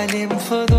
I need for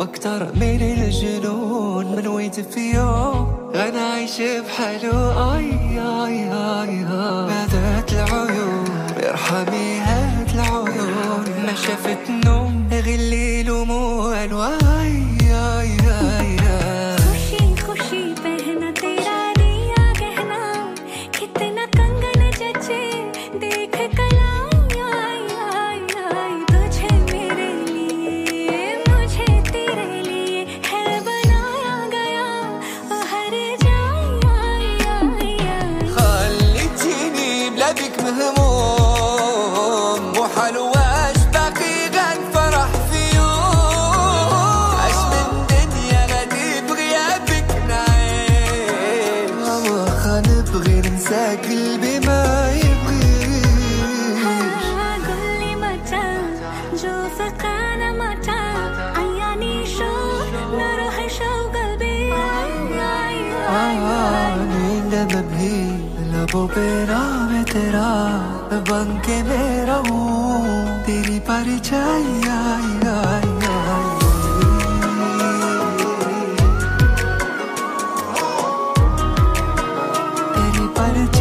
وأكتر من الجنون من ويت في يوم أنا عايش بحاله أي أي أي ماتت العيون. ارحمي هات العيون. ما شافت نوم غير الليل ومو ألوان. غير انساك قلبي ما يبغيش قولي متى؟ جو سكان متى؟ عياني شوق نروح شوق قلبي नींद भी लबों पे नाम है तेरा बन के मैं रहूं तेरी पर